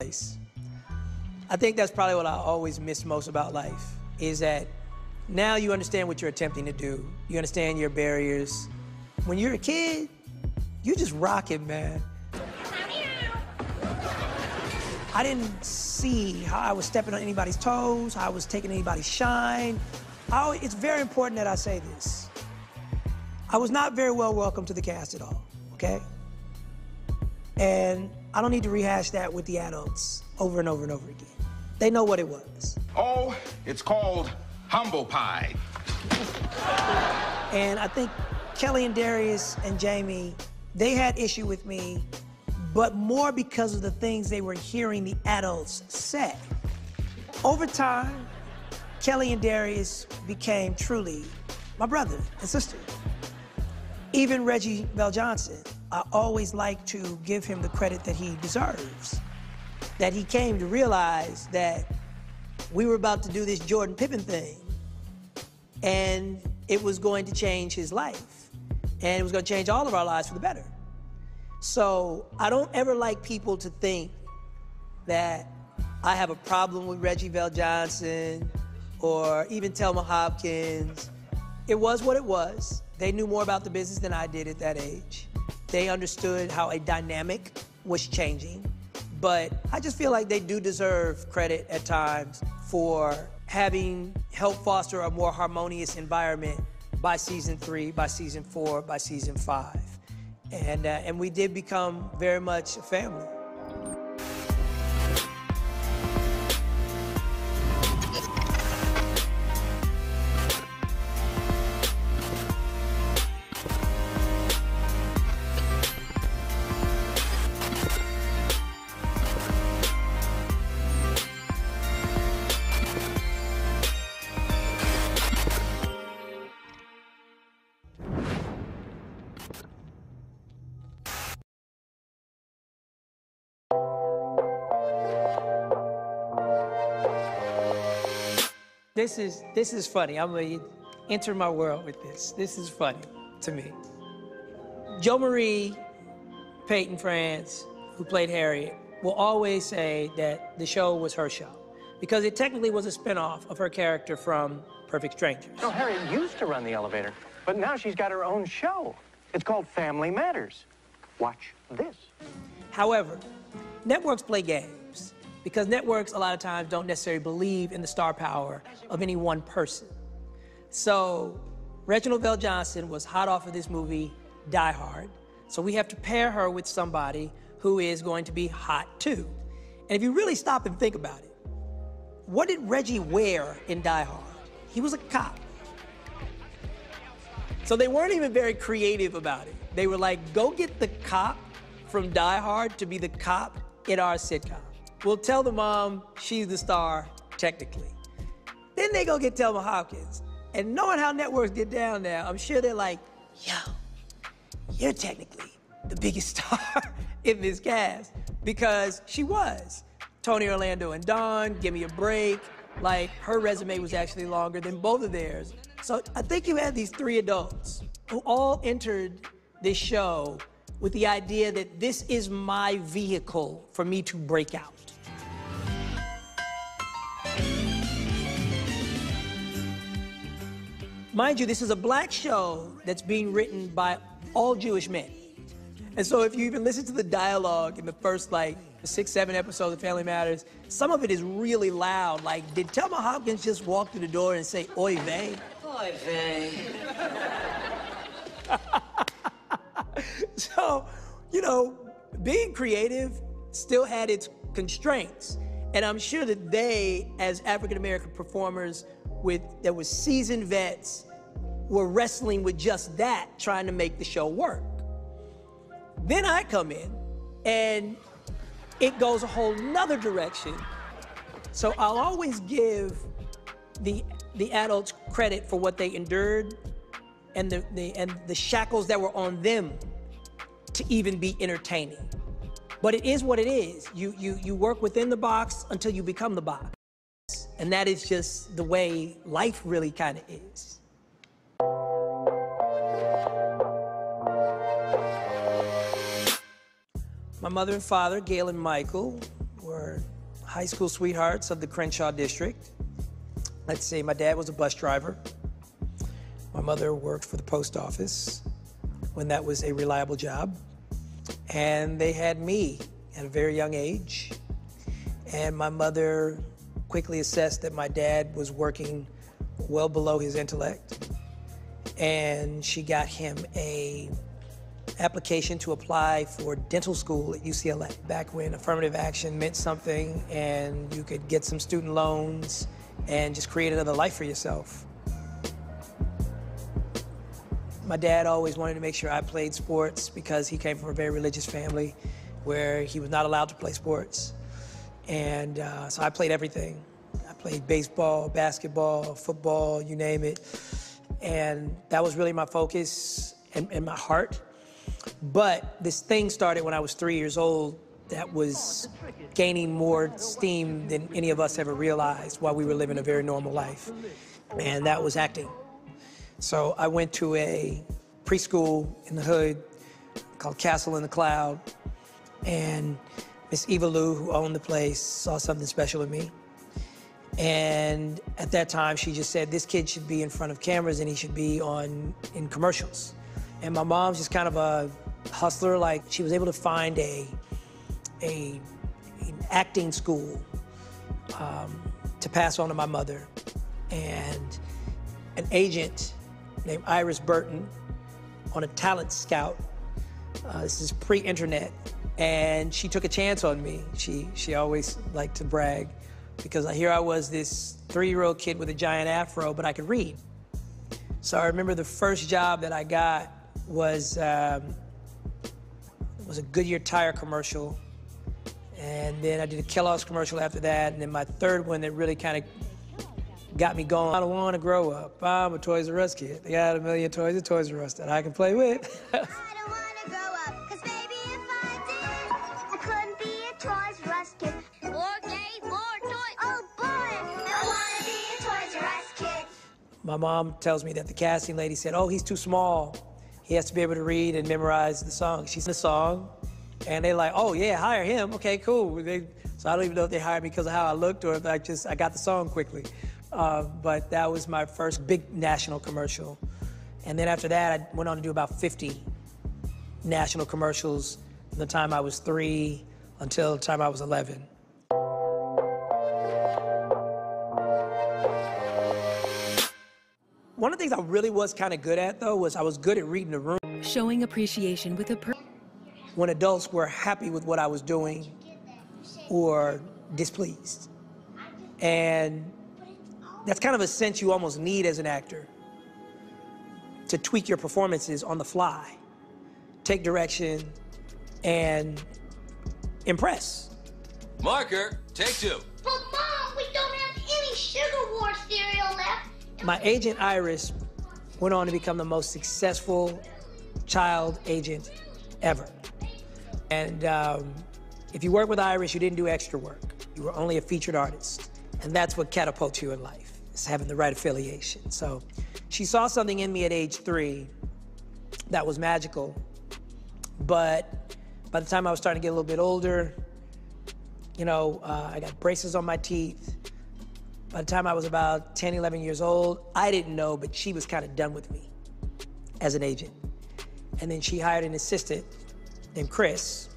place. I think that's probably what I always miss most about life is that now you understand what you're attempting to do. You understand your barriers. When you're a kid, you just rock it, man. I didn't see how I was stepping on anybody's toes, how I was taking anybody's shine. Always, it's very important that I say this. I was not very well welcome to the cast at all, okay? And I don't need to rehash that with the adults over and over and over again. They know what it was. Oh, it's called humble pie. And I think Kellie and Darius and Jaimee, they had issue with me, but more because of the things they were hearing the adults say. Over time, Kellie and Darius became truly my brother and sister. Even Reggie VelJohnson, I always like to give him the credit that he deserves. That he came to realize that we were about to do this Jordan Pippen thing, and it was going to change his life, and it was going to change all of our lives for the better. So I don't ever like people to think that I have a problem with Reggie VelJohnson or even Thelma Hopkins. It was what it was. They knew more about the business than I did at that age. They understood how a dynamic was changing. But I just feel like they do deserve credit at times for having helped foster a more harmonious environment by season three, by season four, by season five. And, uh, and we did become very much a family. This is this is funny. I'm gonna enter my world with this. This is funny to me. Jo Marie Payton France, who played Harriet, will always say that the show was her show because it technically was a spinoff of her character from Perfect Strangers. No, Harriet used to run the elevator, but now she's got her own show. It's called Family Matters. Watch this. However, networks play games because networks a lot of times don't necessarily believe in the star power of any one person. So Reginald VelJohnson was hot off of this movie, Die Hard. So we have to pair her with somebody who is going to be hot too. And if you really stop and think about it, what did Reggie wear in Die Hard? He was a cop. So they weren't even very creative about it. They were like, go get the cop from Die Hard to be the cop in our sitcom. We'll tell the mom she's the star, technically. Then they go get Thelma Hopkins. And knowing how networks get down now, I'm sure they're like, yo, you're technically the biggest star in this cast. Because she was. Tony Orlando and Dawn, Give Me a Break. Like, her resume was actually longer than both of theirs. So I think you had these three adults who all entered this show with the idea that this is my vehicle for me to break out. Mind you, this is a black show that's being written by all Jewish men. And so if you even listen to the dialogue in the first like six, seven episodes of Family Matters, some of it is really loud. Like, did Thelma Hopkins just walk through the door and say, oy vey? Oy vey. so, you know, being creative still had its constraints. And I'm sure that they, as African American performers with that was seasoned vets, were wrestling with just that, trying to make the show work. Then I come in and it goes a whole nother direction. So I'll always give the the adults credit for what they endured and the, the and the shackles that were on them to even be entertaining. But it is what it is. You you you work within the box until you become the box. And that is just the way life really kind of is. My mother and father, Gail and Michael, were high school sweethearts of the Crenshaw district. Let's see, my dad was a bus driver. Mother worked for the post office when that was a reliable job. And they had me at a very young age. And my mother quickly assessed that my dad was working well below his intellect. And she got him a application to apply for dental school at UCLA. Back when affirmative action meant something and you could get some student loans and just create another life for yourself. My dad always wanted to make sure I played sports because he came from a very religious family where he was not allowed to play sports. And uh, so I played everything. I played baseball, basketball, football, you name it. And that was really my focus and, and my heart. But this thing started when I was three years old that was gaining more steam than any of us ever realized while we were living a very normal life. And that was acting. So I went to a preschool in the hood called Castle in the Cloud. And Miss Eva Lou, who owned the place, saw something special in me. And at that time, she just said, this kid should be in front of cameras and he should be on in commercials. And my mom's just kind of a hustler. Like she was able to find a, a an acting school um, to pass on to my mother. And an agent named Iris Burton on a talent scout. Uh, this is pre-internet, and she took a chance on me. She she always liked to brag because here I was, this three-year-old kid with a giant afro, but I could read. So I remember the first job that I got was um, was a Goodyear tire commercial, and then I did a Kellogg's commercial after that, and then my third one that really kind of got me going. I don't want to grow up. I'm a Toys R Us kid. They got a million toys at Toys R Us that I can play with. I don't wanna grow up, 'cause baby, if I did, I couldn't be a Toys R Us kid. More games, more toys. Oh boy, I wanna be a Toys R Us kid. My mom tells me that the casting lady said, "Oh, he's too small. He has to be able to read and memorize the song." She's in the song, and they're like, "Oh yeah, hire him. Okay, cool." They, so I don't even know if they hired me because of how I looked or if I just I got the song quickly. Uh, but that was my first big national commercial, and then after that, I went on to do about 50 national commercials from the time I was three until the time I was 11. One of the things I really was kind of good at, though, was I was good at reading the room. Showing appreciation with a per- when adults were happy with what I was doing or displeased. And that's kind of a sense you almost need as an actor to tweak your performances on the fly, take direction, and impress. Marker, take two. But mom, we don't have any Sugar War cereal left. My agent Iris went on to become the most successful child agent ever. And um, if you work with Iris, you didn't do extra work. You were only a featured artist. And that's what catapults you in life, is having the right affiliation. So she saw something in me at age three that was magical. But by the time I was starting to get a little bit older, you know, uh, I got braces on my teeth. By the time I was about 10, 11 years old, I didn't know, but she was kind of done with me as an agent. And then she hired an assistant named Chris.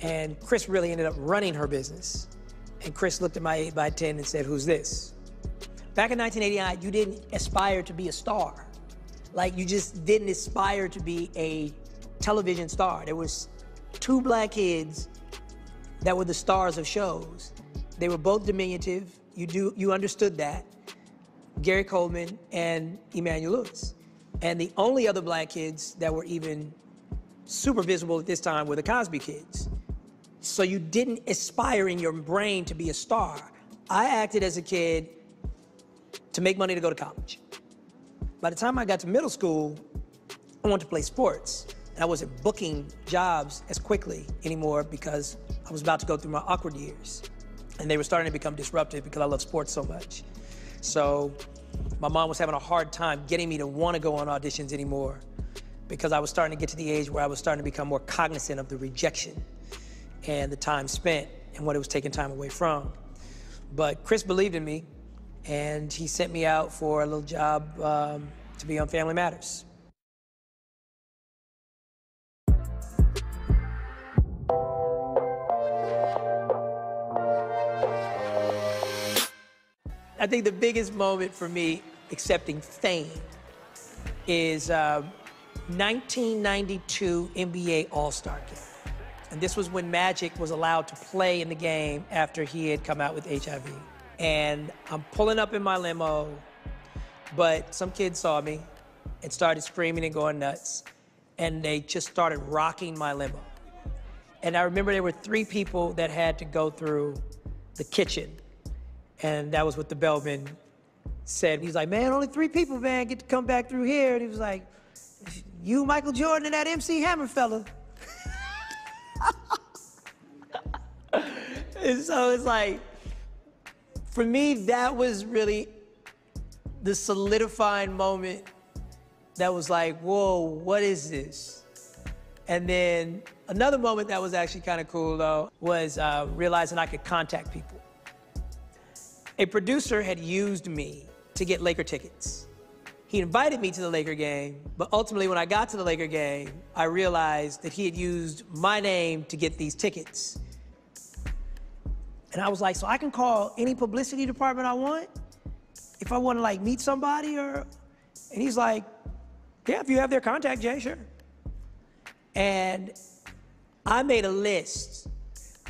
And Chris really ended up running her business. And Chris looked at my 8 by 10 and said, Who's this? Back in 1989, you didn't aspire to be a star. Like, you just didn't aspire to be a television star. There was two black kids that were the stars of shows. They were both diminutive. You do you understood that. Gary Coleman and Emmanuel Lewis. And the only other black kids that were even super visible at this time were the Cosby kids. So you didn't aspire in your brain to be a star. I acted as a kid to make money to go to college. By the time I got to middle school, I wanted to play sports. And I wasn't booking jobs as quickly anymore because I was about to go through my awkward years. And they were starting to become disruptive because I love sports so much. So my mom was having a hard time getting me to want to go on auditions anymore because I was starting to get to the age where I was starting to become more cognizant of the rejection and the time spent. and what it was taking time away from. But Chris believed in me, and he sent me out for a little job um, to be on Family Matters. I think the biggest moment for me accepting fame is uh, 1992 NBA All Star Game. And this was when Magic was allowed to play in the game after he had come out with HIV. And I'm pulling up in my limo, but some kids saw me and started screaming and going nuts. And they just started rocking my limo. And I remember there were three people that had to go through the kitchen. And that was what the bellman said. He's like, man, only three people, man, get to come back through here. And he was like, you, Michael Jordan, and that MC Hammer fella. and so it's like, for me, that was really the solidifying moment that was like, whoa, what is this? And then another moment that was actually kind of cool, though, was uh, realizing I could contact people. A producer had used me to get Laker tickets. He invited me to the Laker game, but ultimately, when I got to the Laker game, I realized that he had used my name to get these tickets. And I was like, so I can call any publicity department I want if I want to like meet somebody or. And he's like, yeah, if you have their contact, Jay, sure. And I made a list.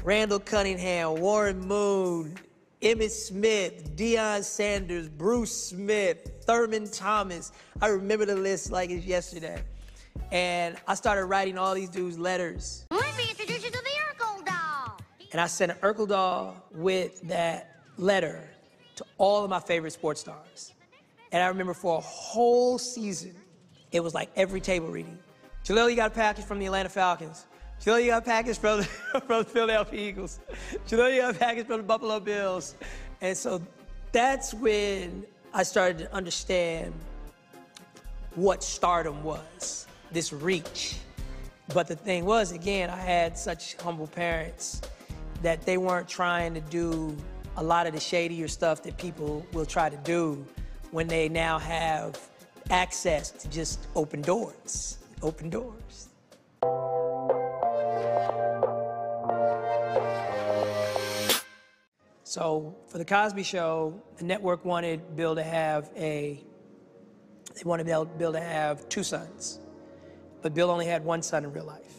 Randall Cunningham, Warren Moon, Emmitt Smith, Deion Sanders, Bruce Smith, Thurman Thomas. I remember the list like it's yesterday. And I started writing all these dudes letters. Let And I sent an Urkel doll with that letter to all of my favorite sports stars. And I remember for a whole season, it was like every table reading. Jaleel, you got a package from the Atlanta Falcons. Jaleel, you got a package from the, from the Philadelphia Eagles. Jaleel, you got a package from the Buffalo Bills. And so that's when I started to understand what stardom was, this reach. But the thing was, again, I had such humble parents that they weren't trying to do a lot of the shadier stuff that people will try to do when they now have access to just open doors, open doors. So for the Cosby Show, the network wanted Bill to have a, they wanted Bill to have two sons, but Bill only had one son in real life.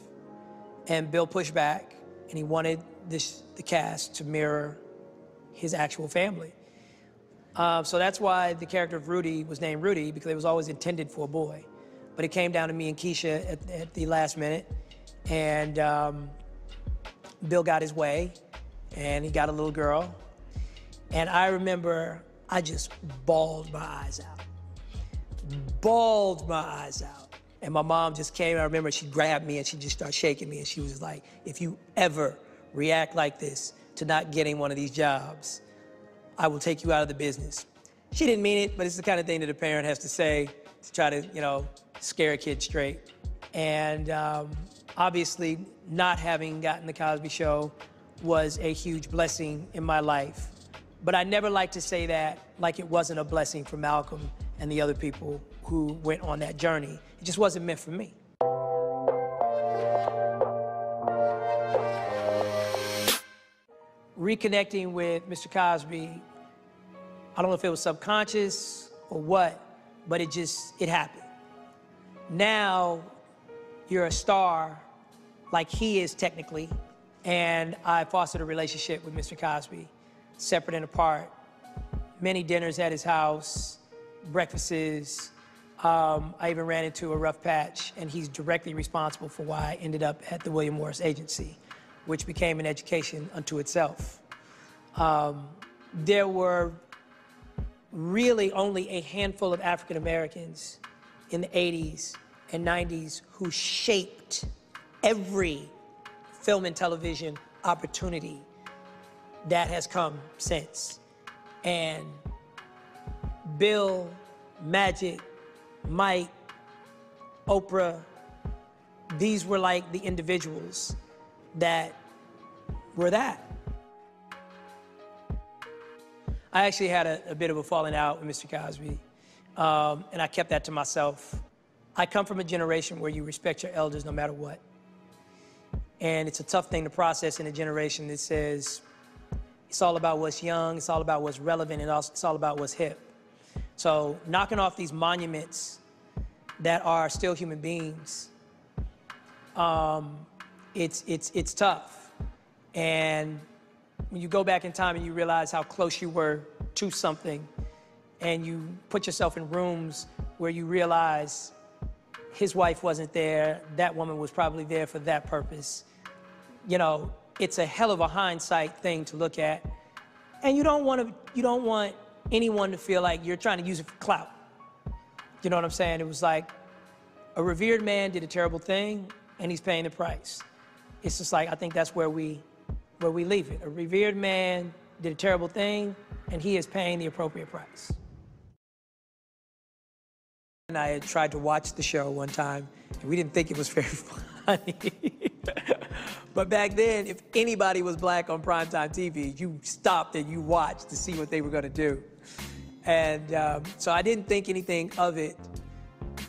And Bill pushed back, and he wanted this, the cast to mirror his actual family. Uh, so that's why the character of Rudy was named Rudy, because it was always intended for a boy. But it came down to me and Keisha at, at the last minute, and um, Bill got his way, and he got a little girl. And I remember I just bawled my eyes out. Bawled my eyes out. And my mom just came, I remember she grabbed me and she just started shaking me, and she was like, if you ever react like this to not getting one of these jobs, I will take you out of the business. She didn't mean it, but it's the kind of thing that a parent has to say to try to, you know, scare a kid straight. And um, obviously, not having gotten the Cosby Show was a huge blessing in my life. But I never like to say that like it wasn't a blessing for Malcolm and the other people who went on that journey. It just wasn't meant for me. Reconnecting with Mr. Cosby, I don't know if it was subconscious or what, but it just, it happened. Now you're a star like he is technically, and I fostered a relationship with Mr. Cosby, separate and apart. Many dinners at his house, breakfasts. Um, I even ran into a rough patch, and he's directly responsible for why I ended up at the William Morris Agency, which became an education unto itself. Um, there were really only a handful of African Americans in the 80s and 90s who shaped every film and television opportunity that has come since. And Bill, Magic, Mike, Oprah, these were like the individuals that were that. I actually had a, a bit of a falling out with Mr. Cosby, um, and I kept that to myself. I come from a generation where you respect your elders no matter what. And it's a tough thing to process in a generation that says it's all about what's young, it's all about what's relevant, and it's all about what's hip. So knocking off these monuments that are still human beings, um, it's, it's, it's tough. And when you go back in time and you realize how close you were to something, and you put yourself in rooms where you realize his wife wasn't there, that woman was probably there for that purpose. You know, it's a hell of a hindsight thing to look at. And you don't want to you don't want anyone to feel like you're trying to use it for clout. You know what I'm saying? It was like a revered man did a terrible thing and he's paying the price. It's just like I think that's where we where we leave it. A revered man did a terrible thing and he is paying the appropriate price. And I had tried to watch the show one time, and we didn't think it was very funny. but back then, if anybody was black on primetime TV, you stopped and you watched to see what they were going to do. And um, so I didn't think anything of it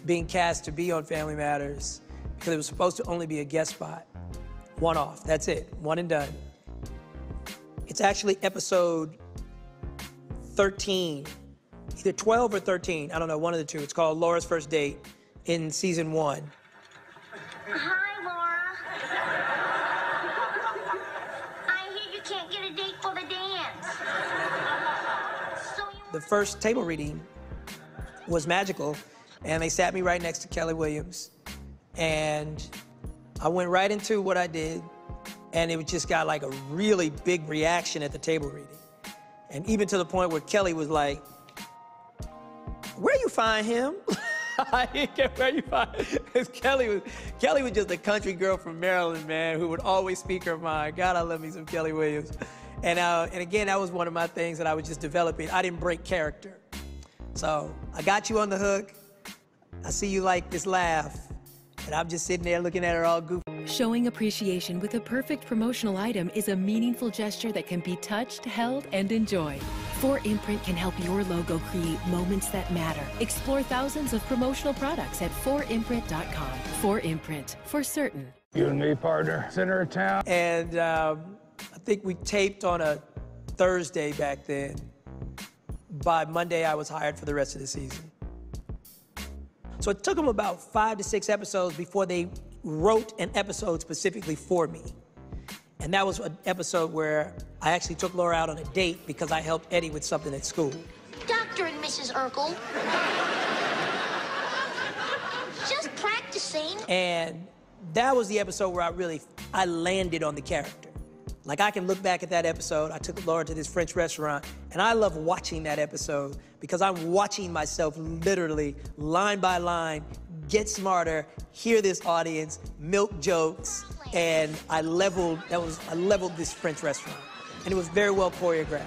being cast to be on Family Matters because it was supposed to only be a guest spot. One off, that's it, one and done. It's actually episode 13 either 12 or 13. I don't know, one of the two. It's called Laura's First Date in season one. Hi, Laura. I hear you can't get a date for the dance. So The first table reading was magical, and they sat me right next to Kellie Williams. And I went right into what I did, and it just got like a really big reaction at the table reading. And even to the point where Kellie was like, where you find him? I didn't care where you find because Kellie was Kellie was just a country girl from Maryland, man, who would always speak her mind. God, I love me some Kellie Williams. And uh, and again, that was one of my things that I was just developing. I didn't break character, so I got you on the hook. I see you like this laugh, and I'm just sitting there looking at her all goofy. Showing appreciation with a perfect promotional item is a meaningful gesture that can be touched, held, and enjoyed. 4imprint can help your logo create moments that matter. Explore thousands of promotional products at 4imprint.com. 4imprint, for certain. You and me, partner, center of town. And um, I think we taped on a Thursday back then. By Monday, I was hired for the rest of the season. So it took them about five to six episodes before they wrote an episode specifically for me. And that was an episode where I actually took Laura out on a date because I helped Eddie with something at school. Dr. and Mrs. Urkel. Just practicing. And that was the episode where I really I landed on the character. Like I can look back at that episode. I took Laura to this French restaurant, and I love watching that episode because I'm watching myself literally line by line get smarter, hear this audience, milk jokes, and I leveled that was I leveled this French restaurant, and it was very well choreographed.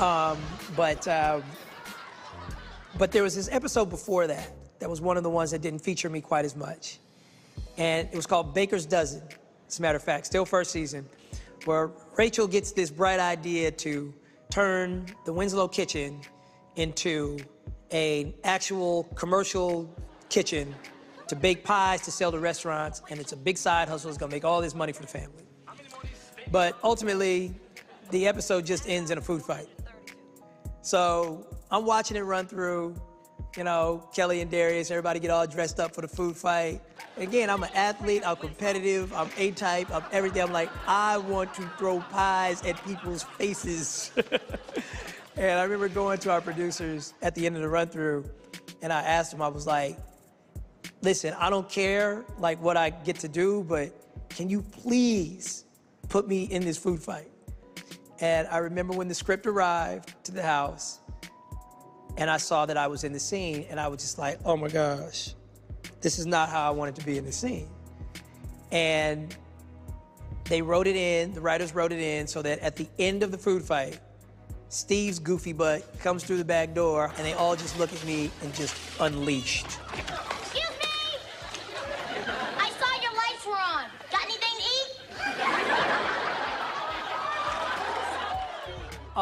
Um, but um, but there was this episode before that that was one of the ones that didn't feature me quite as much, and it was called Baker's Dozen. As a matter of fact, still first season, where Rachel gets this bright idea to turn the Winslow kitchen into an actual commercial kitchen to bake pies to sell to restaurants, and it's a big side hustle. It's gonna make all this money for the family. But ultimately, the episode just ends in a food fight. So I'm watching it run through, you know, Kellie and Darius, everybody get all dressed up for the food fight. Again, I'm an athlete, I'm competitive, I'm A-type, I'm everything. I'm like, I want to throw pies at people's faces. and I remember going to our producers at the end of the run through, and I asked them, I was like, listen, I don't care like what I get to do, but can you please put me in this food fight? And I remember when the script arrived to the house and I saw that I was in the scene and I was just like, oh my gosh, this is not how I wanted to be in the scene. And they wrote it in, the writers wrote it in so that at the end of the food fight, Steve's goofy butt comes through the back door and they all just look at me and just unleashed. Excuse me! I saw your lights were on. Got anything to eat?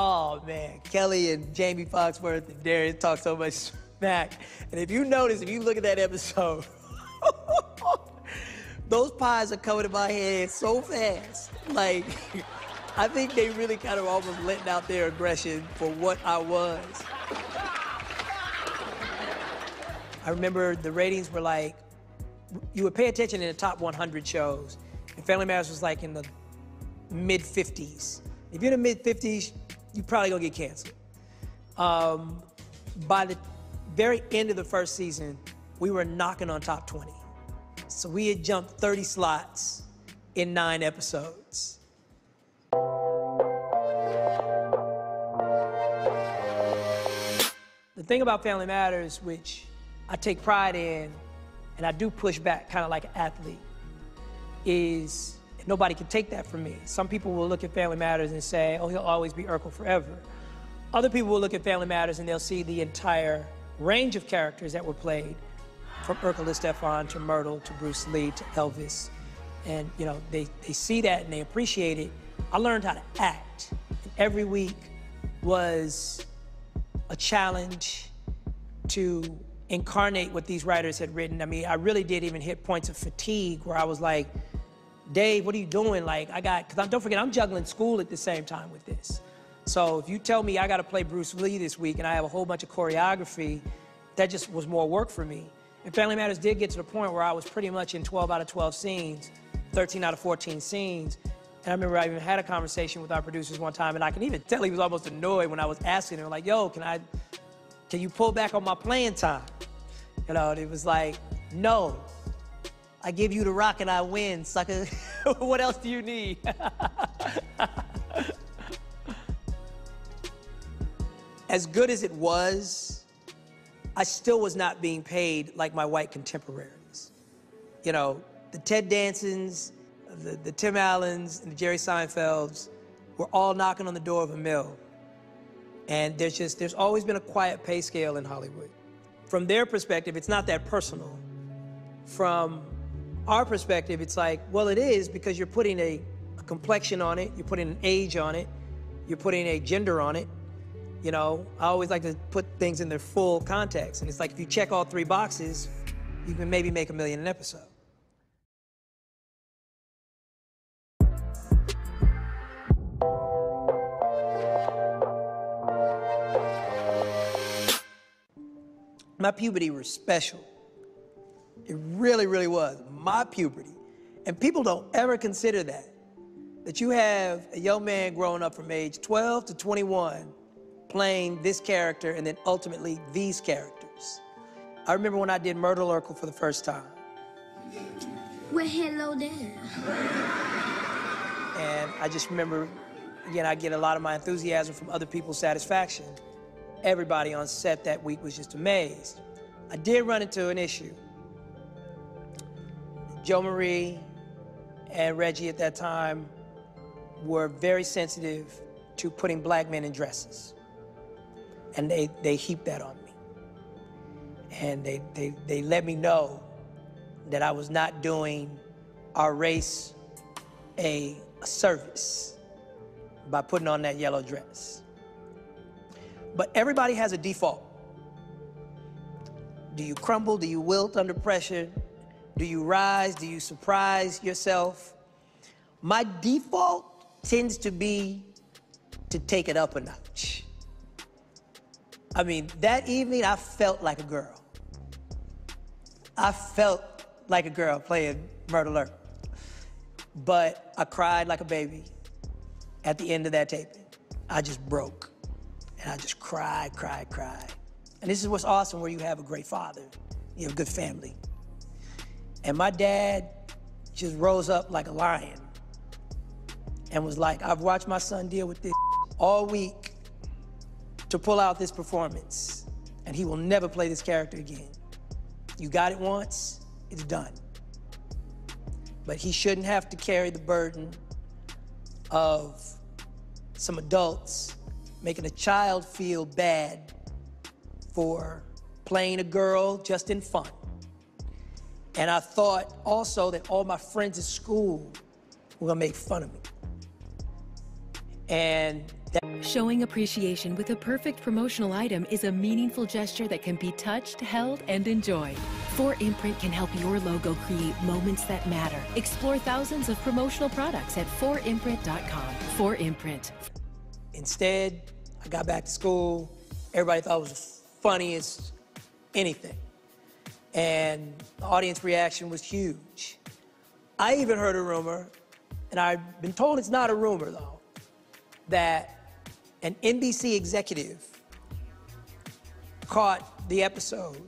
Oh man, Kellie and Jaimee Foxworth and Darius talk so much smack. And if you notice, if you look at that episode, those pies are coming to my head so fast. Like, I think they really kind of almost letting out their aggression for what I was. I remember the ratings were like, you would pay attention in the top 100 shows, and Family Matters was like in the mid 50s. If you're in the mid 50s, you probably gonna get canceled. Um, by the very end of the first season, we were knocking on top 20. So we had jumped 30 slots in nine episodes. The thing about Family Matters, which I take pride in, and I do push back kind of like an athlete, is nobody can take that from me. Some people will look at Family Matters and say, oh, he'll always be Urkel forever. Other people will look at Family Matters and they'll see the entire range of characters that were played, from Urkel to Stefan to Myrtle to Bruce Lee to Elvis. And, you know, they, they see that and they appreciate it. I learned how to act. And every week was a challenge to incarnate what these writers had written. I mean, I really did even hit points of fatigue where I was like, Dave, what are you doing? Like, I got, because don't forget, I'm juggling school at the same time with this. So if you tell me I got to play Bruce Lee this week and I have a whole bunch of choreography, that just was more work for me. And Family Matters did get to the point where I was pretty much in 12 out of 12 scenes, 13 out of 14 scenes. And I remember I even had a conversation with our producers one time, and I can even tell he was almost annoyed when I was asking him, like, yo, can I, can you pull back on my playing time? You know, and it was like, no. I give you the rock and I win, sucker. what else do you need? as good as it was, I still was not being paid like my white contemporaries. You know, the Ted Dansons, the, the Tim Allens, and the Jerry Seinfelds were all knocking on the door of a mill. And there's just, there's always been a quiet pay scale in Hollywood. From their perspective, it's not that personal. From our perspective, it's like, well, it is because you're putting a, a complexion on it, you're putting an age on it, you're putting a gender on it, you know, I always like to put things in their full context. And it's like if you check all three boxes, you can maybe make a million an episode. My puberty was special. It really, really was. My puberty. And people don't ever consider that. That you have a young man growing up from age 12 to 21 playing this character and then ultimately these characters. I remember when I did Myrtle Urkel for the first time. Well, hello there. And I just remember, again, I get a lot of my enthusiasm from other people's satisfaction. Everybody on set that week was just amazed. I did run into an issue. Jo Marie and Reggie at that time were very sensitive to putting black men in dresses and they, they heaped that on me. And they, they, they let me know that I was not doing our race a, a service by putting on that yellow dress. But everybody has a default. Do you crumble? Do you wilt under pressure? Do you rise? Do you surprise yourself? My default tends to be to take it up a notch. I mean, that evening I felt like a girl. I felt like a girl playing Myrtle Urkel. But I cried like a baby at the end of that taping. I just broke. And I just cried, cried, cried. And this is what's awesome where you have a great father, you have a good family. And my dad just rose up like a lion and was like, I've watched my son deal with this all week to pull out this performance, and he will never play this character again. You got it once, it's done. But he shouldn't have to carry the burden of some adults making a child feel bad for playing a girl just in fun. And I thought also that all my friends at school were gonna make fun of me. And that Showing appreciation with a perfect promotional item is a meaningful gesture that can be touched, held, and enjoyed. 4imprint can help your logo create moments that matter. Explore thousands of promotional products at 4imprint.com. 4imprint. Instead, I got back to school. Everybody thought it was the funniest anything. And the audience reaction was huge. I even heard a rumor, and I've been told it's not a rumor though, that an NBC executive caught the episode,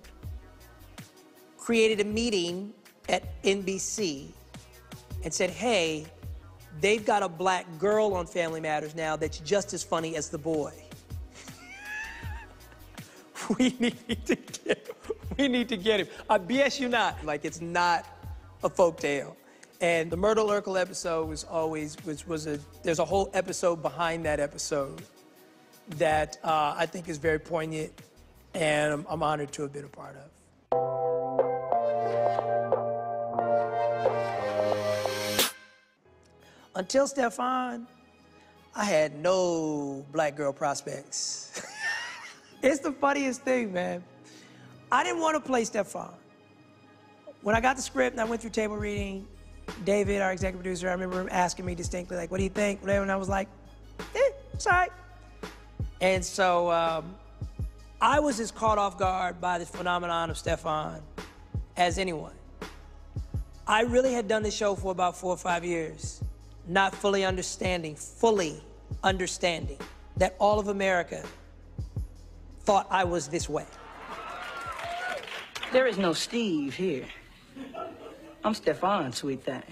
created a meeting at NBC, and said, hey, they've got a black girl on Family Matters now that's just as funny as the boy. we need to get, we need to get him. I BS you not, like it's not a folk tale. And the Myrtle Urkel episode was always was was a there's a whole episode behind that episode that uh, I think is very poignant, and I'm, I'm honored to have been a part of. Until Stefan, I had no black girl prospects. It's the funniest thing, man. I didn't want to play Stefan. When I got the script and I went through table reading, David, our executive producer, I remember him asking me distinctly, like, what do you think? And I was like, eh, it's all right. And so um, I was as caught off guard by the phenomenon of Stefan as anyone. I really had done this show for about four or five years, not fully understanding, fully understanding that all of America thought I was this way. There is no Steve here. I'm Stefan, sweet thing.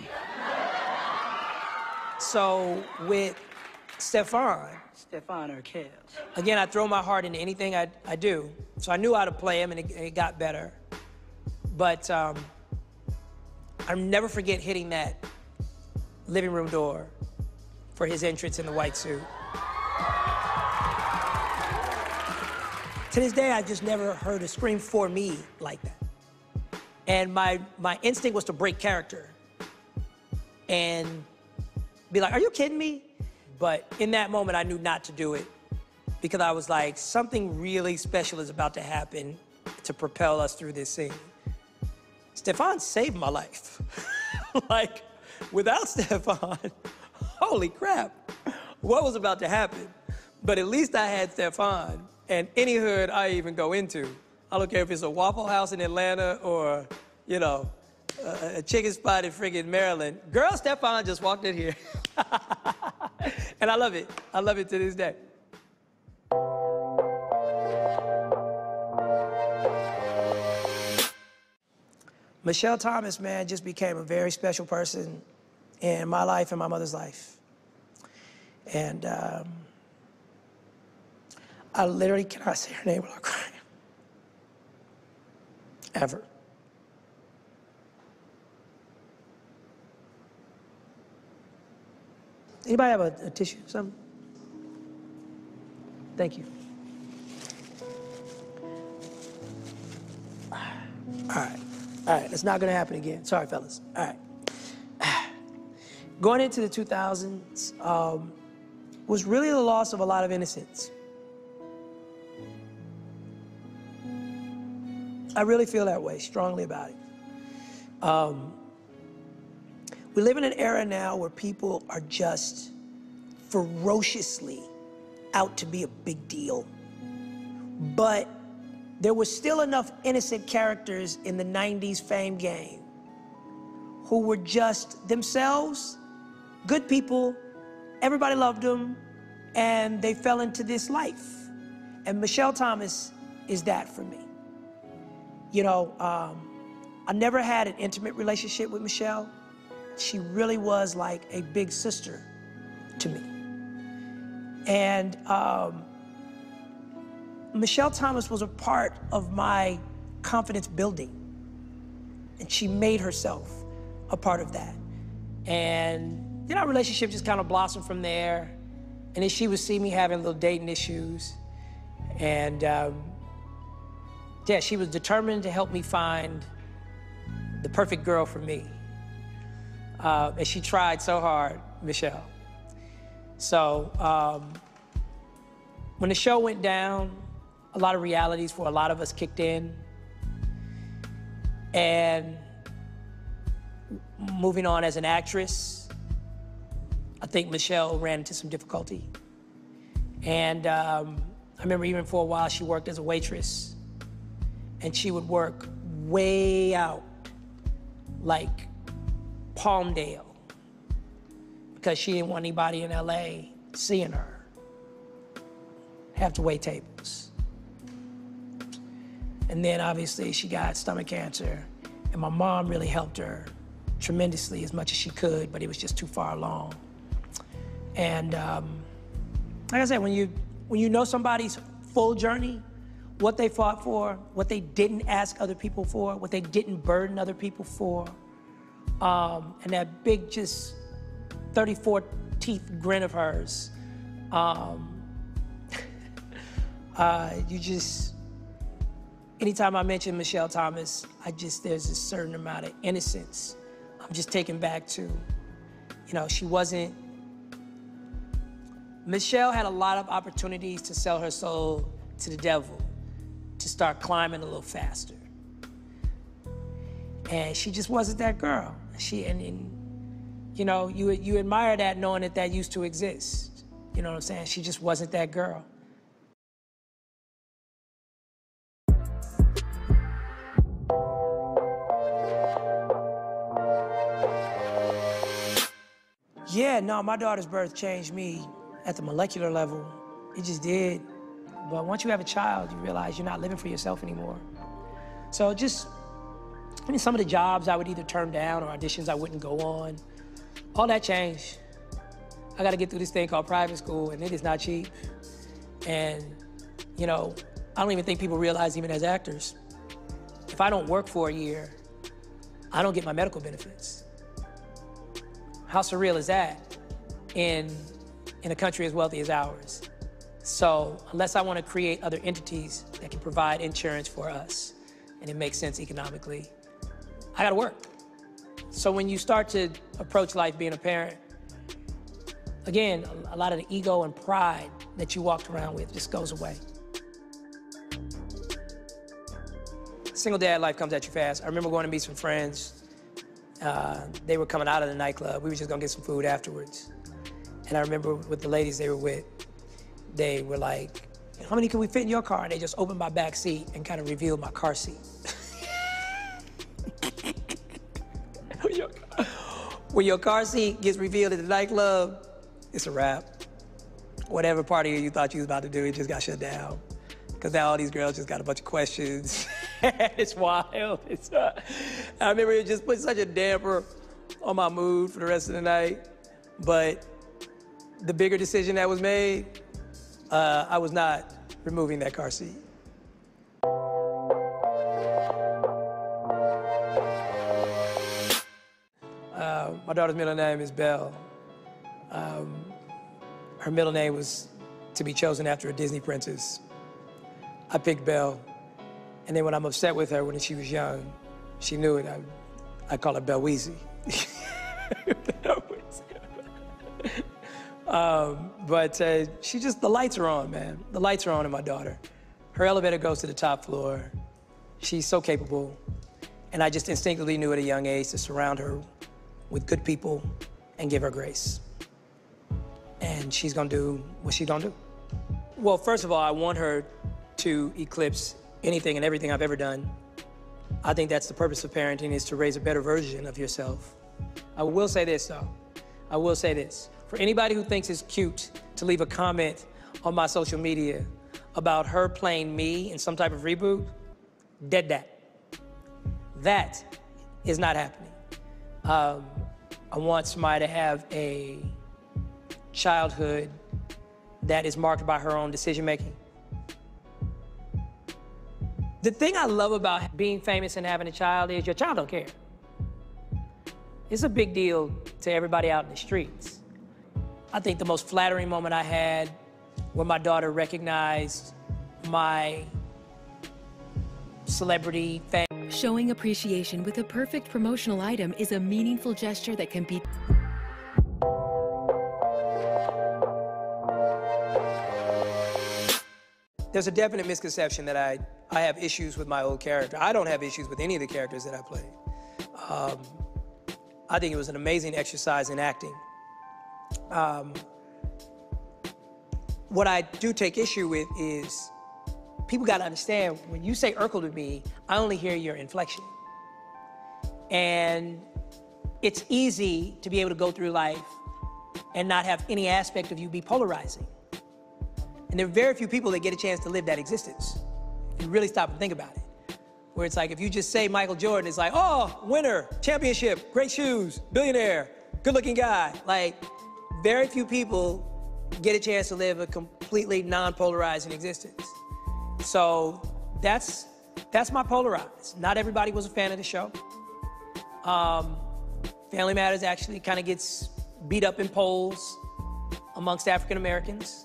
So with Stefan, Stefan Urquelle. again, I throw my heart into anything I, I do. So I knew how to play him, and it, it got better. But um, I'll never forget hitting that living room door for his entrance in the white suit. To this day, I just never heard a scream for me like that. And my, my instinct was to break character and be like, are you kidding me? But in that moment, I knew not to do it because I was like, something really special is about to happen to propel us through this scene. Stefan saved my life. like, without Stefan, holy crap, what was about to happen? But at least I had Stefan, and any hood I even go into, I don't care if it's a Waffle House in Atlanta or, you know, a, a chicken spot in friggin' Maryland. Girl, Stefan just walked in here. and I love it. I love it to this day. Michelle Thomas, man, just became a very special person in my life and my mother's life. And um, I literally cannot say her name without crying. Ever. Anybody have a, a tissue, something? Thank you. All right. All right, it's not gonna happen again. Sorry, fellas. All right. Going into the 2000s um, was really the loss of a lot of innocence. I really feel that way, strongly about it. Um, we live in an era now where people are just ferociously out to be a big deal. But there were still enough innocent characters in the 90s fame game who were just themselves, good people, everybody loved them, and they fell into this life. And Michelle Thomas is that for me. You know, um, I never had an intimate relationship with Michelle. She really was like a big sister to me. And um, Michelle Thomas was a part of my confidence building. And she made herself a part of that. And then our relationship just kind of blossomed from there. And then she would see me having little dating issues. And um, yeah, she was determined to help me find the perfect girl for me. Uh, and she tried so hard, Michelle. So um, when the show went down, a lot of realities for a lot of us kicked in. And moving on as an actress, I think Michelle ran into some difficulty. And um, I remember even for a while she worked as a waitress. And she would work way out, like Palmdale, because she didn't want anybody in LA seeing her have to wait tables. And then obviously she got stomach cancer, and my mom really helped her tremendously as much as she could, but it was just too far along. And um, like I said, when you when you know somebody's full journey, what they fought for, what they didn't ask other people for, what they didn't burden other people for, um, and that big just 34 teeth grin of hers, um, uh, you just anytime I mention Michelle Thomas, I just there's a certain amount of innocence. I'm just taken back to, you know, she wasn't. Michelle had a lot of opportunities to sell her soul to the devil, start climbing a little faster. And she just wasn't that girl. She and, and you know, you you admire that knowing that that used to exist. You know what I'm saying? She just wasn't that girl. Yeah, no, my daughter's birth changed me at the molecular level. It just did. But once you have a child, you realize you're not living for yourself anymore. So just, I mean, some of the jobs I would either turn down or auditions I wouldn't go on, all that changed. I got to get through this thing called private school, and it is not cheap. And, you know, I don't even think people realize, even as actors, if I don't work for a year, I don't get my medical benefits. How surreal is that in, in a country as wealthy as ours? So unless I want to create other entities that can provide insurance for us, and it makes sense economically, I got to work. So when you start to approach life being a parent, again, a lot of the ego and pride that you walked around with just goes away. Single dad life comes at you fast. I remember going to meet some friends. Uh, they were coming out of the nightclub. We were just gonna get some food afterwards. And I remember with the ladies they were with, they were like, how many can we fit in your car? And they just opened my back seat and kind of revealed my car seat. when your car seat gets revealed at the nightclub, it's a wrap. Whatever party you thought you was about to do, it just got shut down. Because now all these girls just got a bunch of questions. it's wild. It's, uh, I remember it just put such a damper on my mood for the rest of the night. But the bigger decision that was made, uh, I was not removing that car seat. Uh, my daughter's middle name is Belle. Um, her middle name was to be chosen after a Disney princess. I picked Belle. And then when I'm upset with her when she was young, she knew it. I, I call her Belle Weezy. um, but uh, she just, the lights are on, man. The lights are on in my daughter. Her elevator goes to the top floor. She's so capable. And I just instinctively knew at a young age to surround her with good people and give her grace. And she's gonna do what she's gonna do. Well, first of all, I want her to eclipse anything and everything I've ever done. I think that's the purpose of parenting is to raise a better version of yourself. I will say this though. I will say this. For anybody who thinks it's cute to leave a comment on my social media about her playing me in some type of reboot, dead that. That is not happening. Um, I want somebody to have a childhood that is marked by her own decision making. The thing I love about being famous and having a child is your child don't care. It's a big deal to everybody out in the streets. I think the most flattering moment I had when my daughter recognized my celebrity fame. Showing appreciation with a perfect promotional item is a meaningful gesture that can be. there's a definite misconception that I, I have issues with my old character. I don't have issues with any of the characters that I played. Um, I think it was an amazing exercise in acting. Um, what I do take issue with is people got to understand when you say Urkel to me, I only hear your inflection. And it's easy to be able to go through life and not have any aspect of you be polarizing. And there are very few people that get a chance to live that existence. If you really stop and think about it. Where it's like, if you just say Michael Jordan, it's like, oh, winner, championship, great shoes, billionaire, good looking guy. Like, very few people get a chance to live a completely non polarizing existence. So that's, that's my polarized. Not everybody was a fan of the show. Um, Family Matters actually kind of gets beat up in polls amongst African Americans.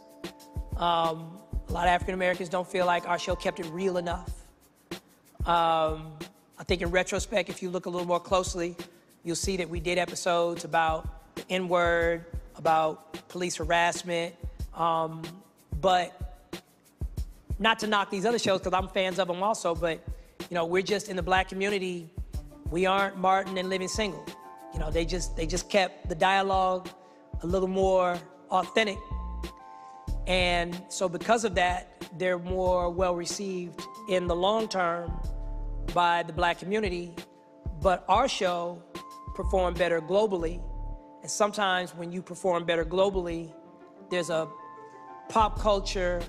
Um, a lot of African Americans don't feel like our show kept it real enough. Um, I think in retrospect, if you look a little more closely, you'll see that we did episodes about the N word, about police harassment, um, but not to knock these other shows because I'm fans of them also, but you know, we're just in the black community. We aren't Martin and Living Single. You know, they just they just kept the dialogue a little more authentic. And so because of that, they're more well received in the long term by the black community. But our show performed better globally. And sometimes when you perform better globally, there's a pop culture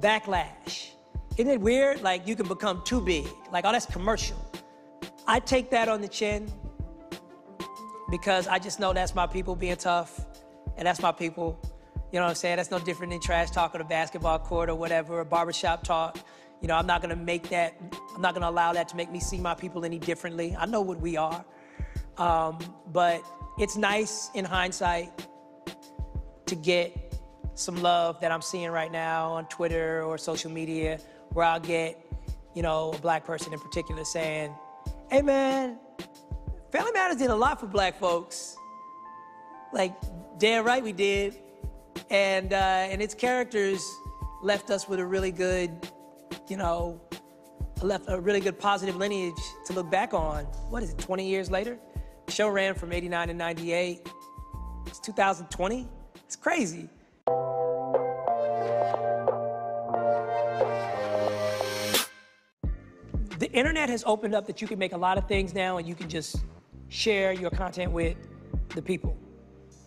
backlash. Isn't it weird? Like you can become too big. Like, oh, that's commercial. I take that on the chin because I just know that's my people being tough, and that's my people. You know what I'm saying? That's no different than trash talk on a basketball court or whatever, or barbershop talk. You know, I'm not gonna make that, I'm not gonna allow that to make me see my people any differently. I know what we are. Um, but it's nice in hindsight to get some love that I'm seeing right now on Twitter or social media, where I'll get, you know, a black person in particular saying, hey man, Family Matters did a lot for black folks. Like, damn right we did. And, uh, and its characters left us with a really good, you know, left a really good positive lineage to look back on. What is it, 20 years later? The show ran from 89 to 98. It's 2020. It's crazy. The internet has opened up that you can make a lot of things now and you can just share your content with the people.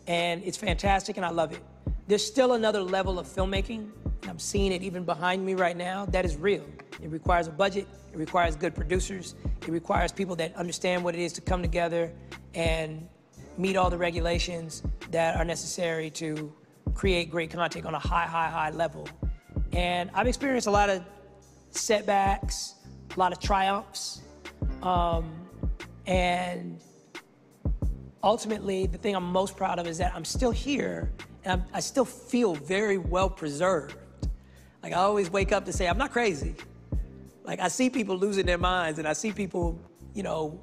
And it's fantastic and I love it. There's still another level of filmmaking, and I'm seeing it even behind me right now, that is real. It requires a budget, it requires good producers, it requires people that understand what it is to come together and meet all the regulations that are necessary to create great content on a high, high, high level. And I've experienced a lot of setbacks, a lot of triumphs, um, and ultimately, the thing I'm most proud of is that I'm still here and I'm, i still feel very well preserved. Like I always wake up to say, I'm not crazy. Like I see people losing their minds and I see people, you know,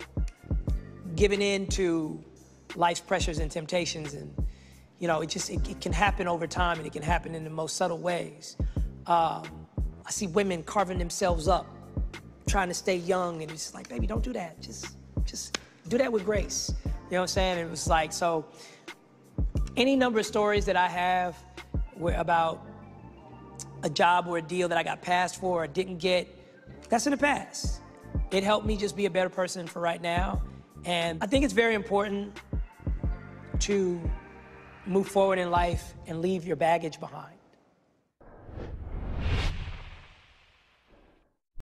giving in to life's pressures and temptations. And, you know, it just, it, it can happen over time and it can happen in the most subtle ways. Um, I see women carving themselves up, trying to stay young. And it's like, baby, don't do that. Just, just do that with grace. You know what I'm saying? It was like, so any number of stories that I have about a job or a deal that I got passed for or didn't get, that's in the past. It helped me just be a better person for right now. And I think it's very important to move forward in life and leave your baggage behind.